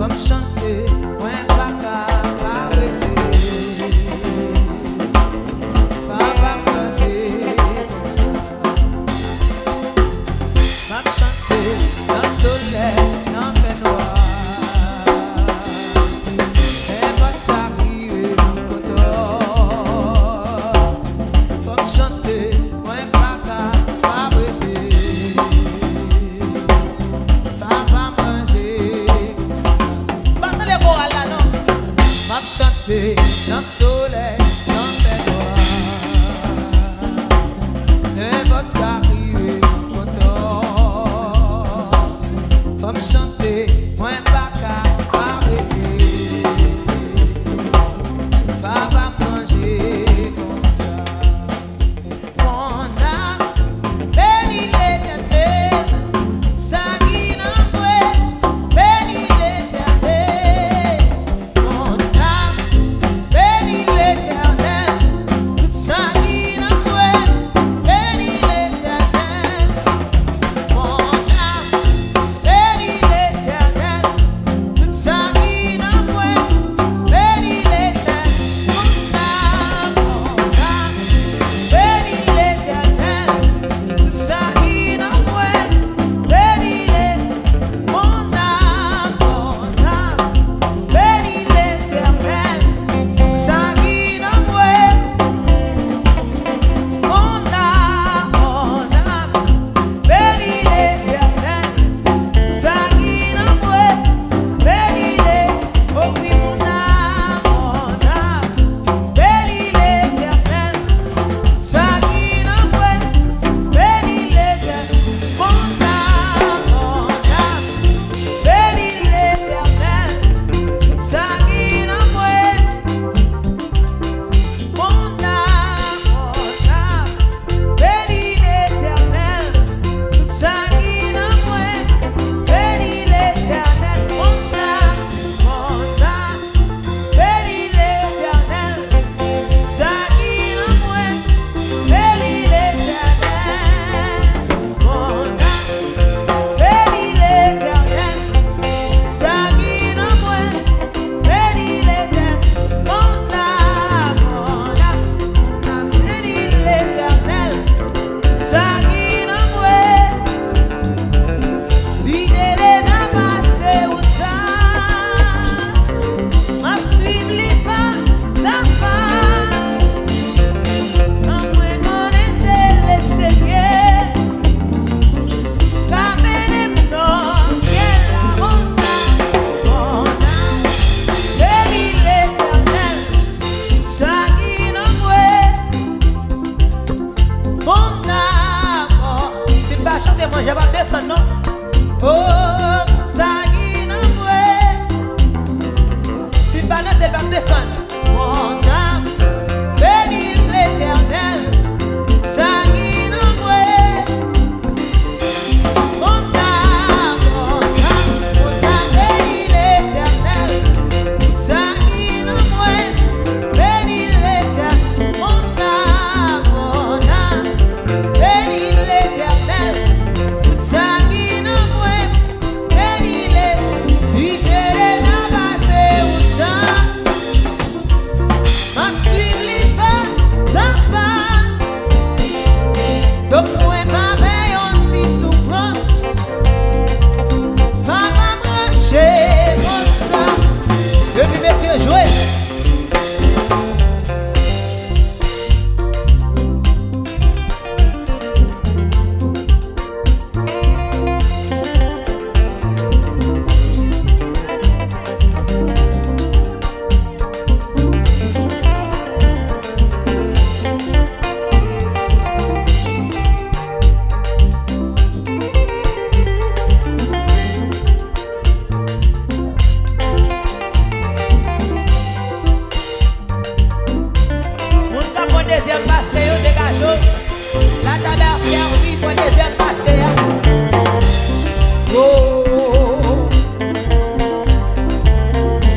Kom chante, mwen なそう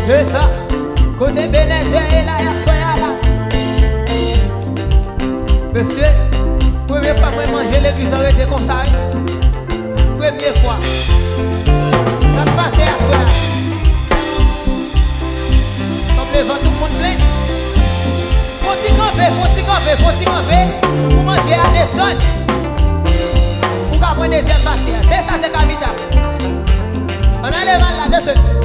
Esa Côté Venezuela et Soyala Monsieur Première fois que manger l'église arrêtée comme ça hein. Première fois. Ça passe à Soyala Comme les vents tout le monde plein. Faut-il camper, faut-il camper, faut-il camper. Pour manger à des l'essonne Pour qu'après deuxième partie C'est ça c'est capital On a les balles là-dessus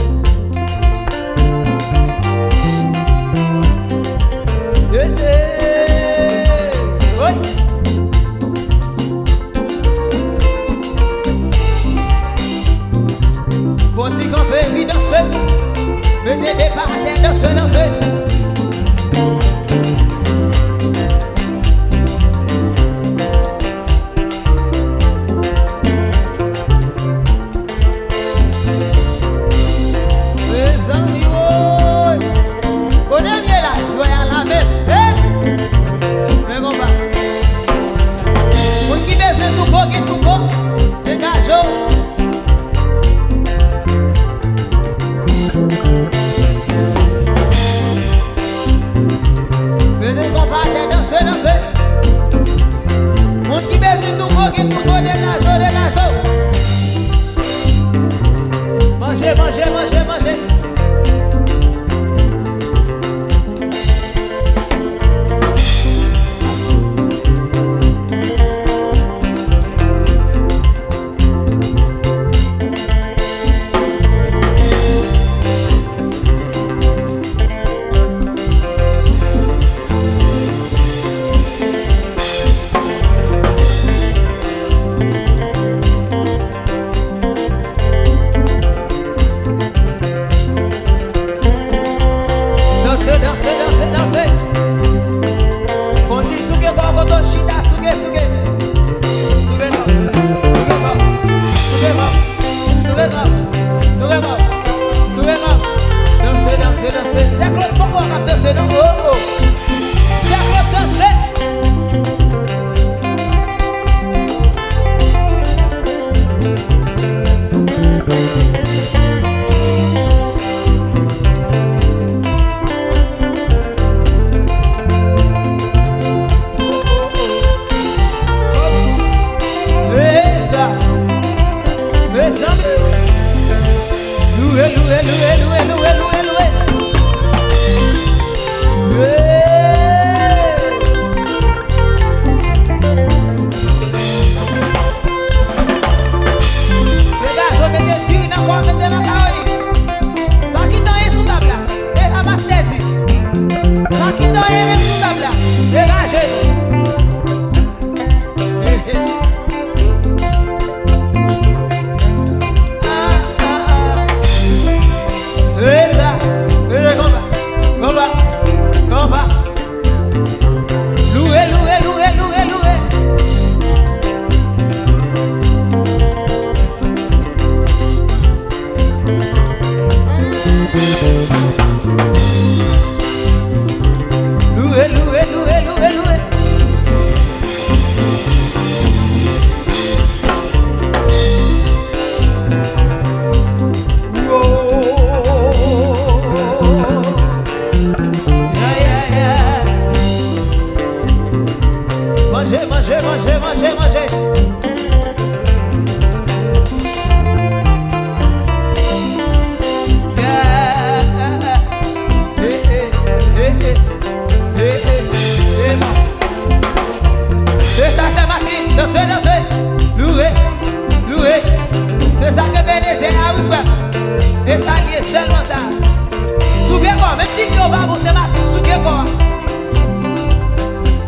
sim eu vou você ma suge ko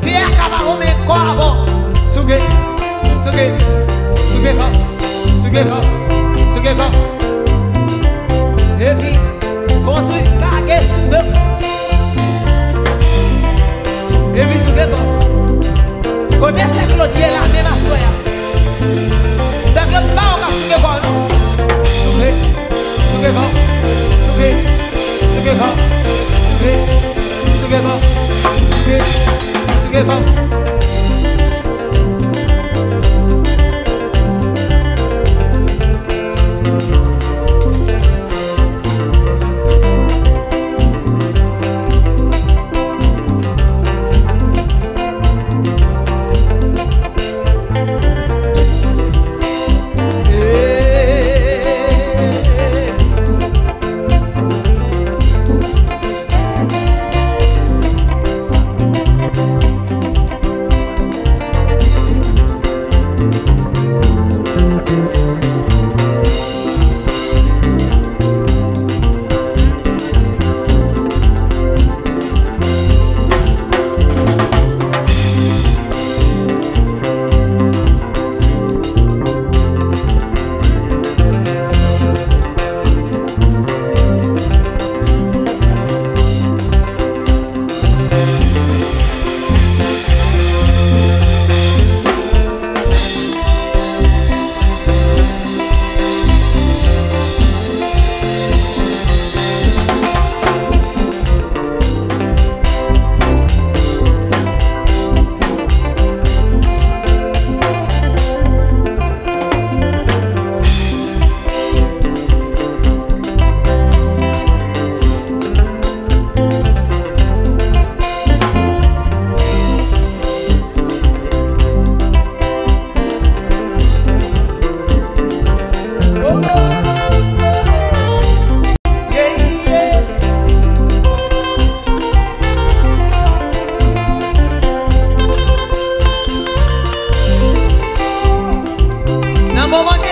Pi akaba o me ko abo Suge, suge, suge ko, suge ko, suge ko Epi, konsu kage suge Epi suge ko Kote seklo diye la me ma soya Seklo pa o ka suge ko Suge, suge ko, suge, Oh. Бабаня!